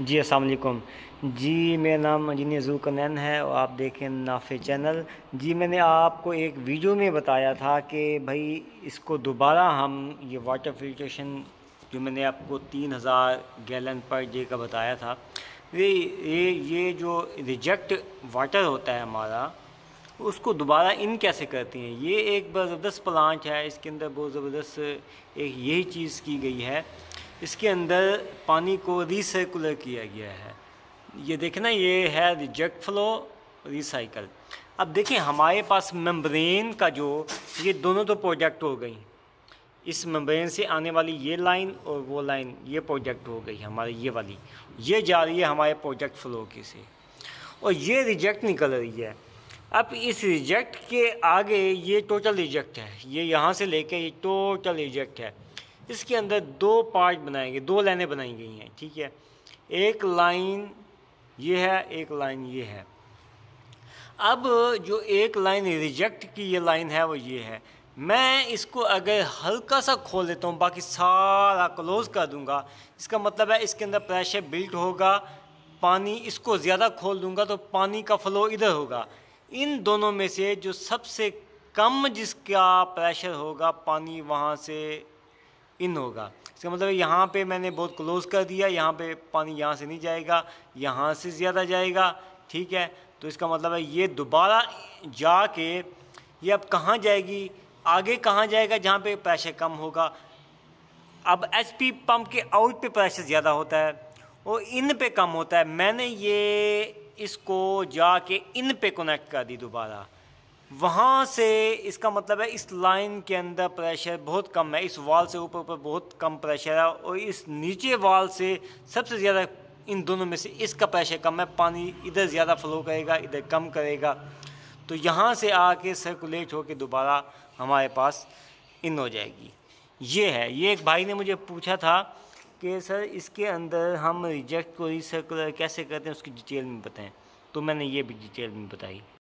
जी, अस्सलाम जी, मेरा नाम इंजीनियर जुलकनैन है और आप देखें नाफे चैनल। जी, मैंने आपको एक वीडियो में बताया था कि भाई इसको दोबारा हम ये वाटर फिल्ट्रेशन जो मैंने आपको तीन हज़ार गैलन पर डे का बताया था, ये ये ये जो रिजेक्ट वाटर होता है हमारा, उसको दोबारा इन कैसे करते हैं? ये एक ज़बरदस्त प्लांट है, इसके अंदर बहुत ज़बरदस्त एक यही चीज़ की गई है। इसके अंदर पानी को रिसर्कुलर किया गया है। ये देखना, ये है रिजेक्ट फ्लो रिसाइकल अब देखें हमारे पास मेम्ब्रेन का जो, ये दोनों तो प्रोजेक्ट हो गई। इस मेम्ब्रेन से आने वाली ये लाइन और वो लाइन ये प्रोजेक्ट हो गई, हमारी ये वाली। ये जा रही है हमारे प्रोजेक्ट फ्लो की से। और ये रिजेक्ट निकल रही है। अब इस रिजेक्ट के आगे ये टोटल रिजेक्ट है। ये यहाँ से लेके ये टोटल रिजेक्ट है। इसके अंदर दो पार्ट बनाएँगे दो लाइनें बनाई गई हैं, ठीक है? एक लाइन ये है, एक लाइन ये है। अब जो एक लाइन रिजेक्ट की ये लाइन है, वो ये है। मैं इसको अगर हल्का सा खोल लेता हूँ, बाकी सारा क्लोज कर दूँगा। इसका मतलब है इसके अंदर प्रेशर बिल्ट होगा, पानी इसको ज़्यादा खोल दूँगा तो पानी का फ्लो इधर होगा। इन दोनों में से जो सबसे कम जिसका प्रेशर होगा, पानी वहाँ से इन होगा। इसका मतलब यहाँ पे मैंने बहुत क्लोज कर दिया, यहाँ पे पानी यहाँ से नहीं जाएगा, यहाँ से ज़्यादा जाएगा, ठीक है? तो इसका मतलब है ये दोबारा जाके ये अब कहाँ जाएगी? आगे कहाँ जाएगा जहाँ पे प्रेशर कम होगा? अब एच पी पम्प के आउट पे प्रेशर ज़्यादा होता है और इन पे कम होता है। मैंने ये इसको जाके इन पे कनेक्ट कर दी दोबारा। वहाँ से इसका मतलब है, इस लाइन के अंदर प्रेशर बहुत कम है, इस वाल से ऊपर ऊपर बहुत कम प्रेशर है और इस नीचे वाल से सबसे ज़्यादा इन दोनों में से इसका प्रेशर कम है, पानी इधर ज़्यादा फ्लो करेगा, इधर कम करेगा। तो यहाँ से आके सर्कुलेट होकर दोबारा हमारे पास इन हो जाएगी। ये है, ये एक भाई ने मुझे पूछा था कि, सर, इसके अंदर हम रिजेक्ट को रिसर्कुलर कैसे करते हैं, उसकी डिटेल में बताएँ? तो मैंने ये भी डिटेल में बताई।